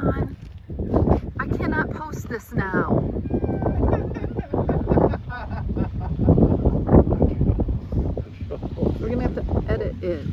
on. I cannot post this now. We're gonna have to edit it.